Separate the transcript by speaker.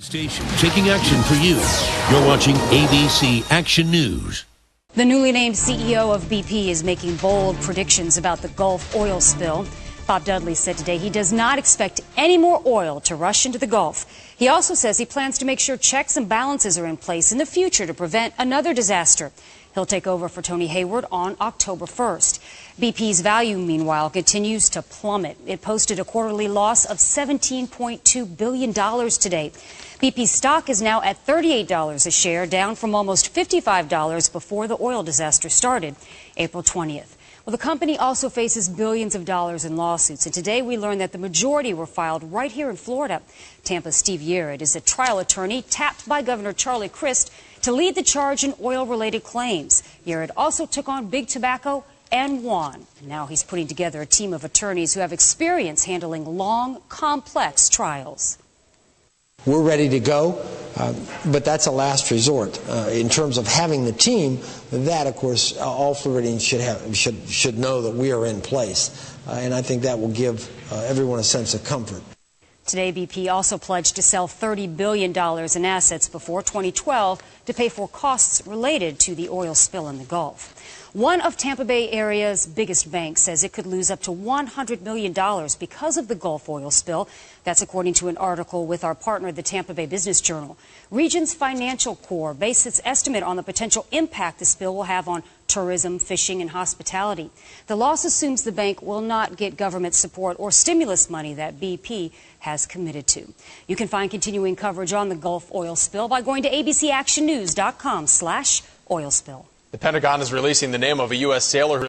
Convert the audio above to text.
Speaker 1: Station taking action for you. You're watching ABC Action News.
Speaker 2: The newly named CEO of BP is making bold predictions about the Gulf oil spill. Bob Dudley said today he does not expect any more oil to rush into the Gulf. He also says he plans to make sure checks and balances are in place in the future to prevent another disaster. He'll take over for Tony Hayward on October 1st. BP's value, meanwhile, continues to plummet. It posted a quarterly loss of $17.2 billion today. BP's stock is now at $38 a share, down from almost $55 before the oil disaster started, April 20th. Well, the company also faces billions of dollars in lawsuits, and today we learned that the majority were filed right here in Florida. Tampa's Steve Yerrid is a trial attorney tapped by Governor Charlie Crist to lead the charge in oil-related claims. Yerrid also took on big tobacco and won. Now he's putting together a team of attorneys who have experience handling long, complex trials.
Speaker 3: We're ready to go, uh, but that's a last resort. Uh, in terms of having the team, that, of course, uh, all Floridians should, have, should, should know that we are in place. Uh, and I think that will give uh, everyone a sense of comfort.
Speaker 2: Today, BP also pledged to sell $30 billion in assets before 2012 to pay for costs related to the oil spill in the Gulf. One of Tampa Bay area's biggest banks says it could lose up to $100 million because of the Gulf oil spill. That's according to an article with our partner, the Tampa Bay Business Journal. Regions Financial Corp based its estimate on the potential impact the spill will have on tourism, fishing, and hospitality. The loss assumes the bank will not get government support or stimulus money that BP has committed to. You can find continuing coverage on the Gulf oil spill by going to abcactionnews.com slash oil spill.
Speaker 4: The Pentagon is releasing the name of a U.S. sailor